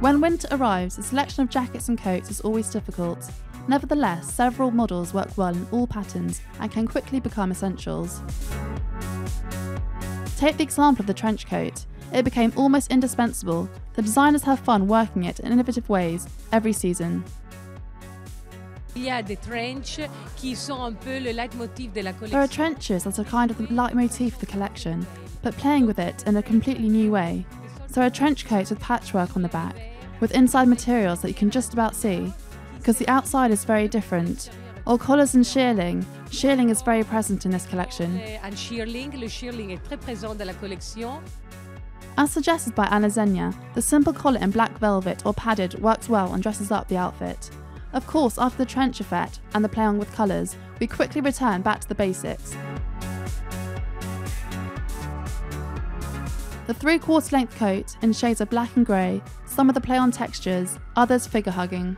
When winter arrives, the selection of jackets and coats is always difficult. Nevertheless, several models work well in all patterns and can quickly become essentials. Take the example of the trench coat. It became almost indispensable. The designers have fun working it in innovative ways every season. Il y a des trench qui sont un peu le leitmotiv de la collection. There are trenches that are kind of the leitmotif of the collection, but playing with it in a completely new way. So a trench coat with patchwork on the back, with inside materials that you can just about see, because the outside is very different. Or collars and shearling. Shearling is very present in this collection. Eh, Un shearling, le shearling est très présent dans la collection. As suggested by Anna Zegna, the simple collar in black velvet or padded works well and dresses up the outfit. Of course, after the trench effect and the play on with colours, we quickly return back to the basics. The three quarter length coat in shades of black and grey, some of the play on textures, others figure hugging.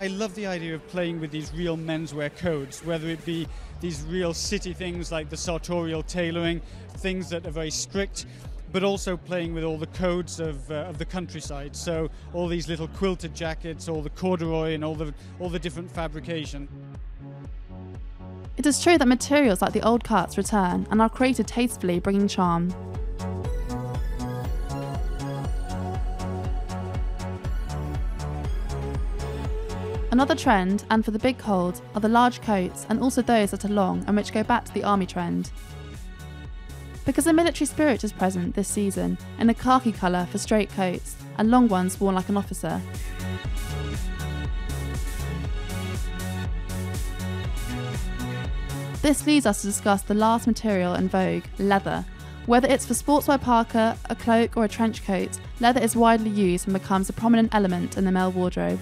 I love the idea of playing with these real menswear codes, whether it be these real city things like the sartorial tailoring, things that are very strict, but also playing with all the codes of, uh, of the countryside. So all these little quilted jackets, all the corduroy, and all the all the different fabrication. It is true that materials like the old cuts return and are created tastefully, bringing charm. Another trend, and for the big cold, are the large coats and also those that are long and which go back to the army trend. Because a military spirit is present this season in a khaki colour for straight coats and long ones worn like an officer. This leads us to discuss the last material in vogue, leather. Whether it's for sportswear parka, a cloak, or a trench coat, leather is widely used and becomes a prominent element in the male wardrobe.